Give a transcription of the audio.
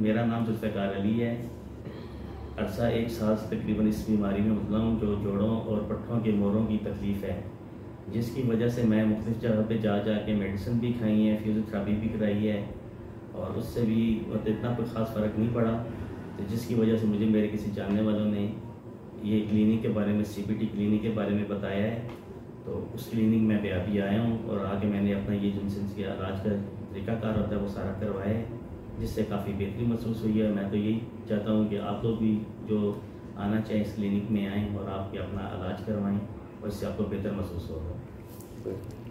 मेरा नाम जुल्फ़ार अली है। अरसा एक साल से तकरीबन इस बीमारी में मुबला हूँ, जो जोड़ों और पट्ठों के मोरों की तकलीफ़ है। जिसकी वजह से मैं मुख्तु जगह पे जा जा के मेडिसिन भी खाई है, फिजियोथेरापी भी कराई है, और उससे भी मतलब इतना कोई ख़ास फ़र्क नहीं पड़ा तो जिसकी वजह से मुझे मेरे किसी जानने वालों ने ये क्लिनिक के बारे में सीपीटी क्लिनिक के बारे में बताया है। तो उस क्लिनिक में भी अभी आया हूँ, और आगे मैंने अपना ये जिनसेंस के इलाज का तरीकाकार होता है, वो सारा करवाया जिससे काफ़ी बेहतरी महसूस हुई है। मैं तो यही चाहता हूँ कि आप लोग भी जो आना चाहें इस क्लिनिक में आएँ और आपके अपना इलाज करवाएँ, और इससे आपको बेहतर महसूस होगा।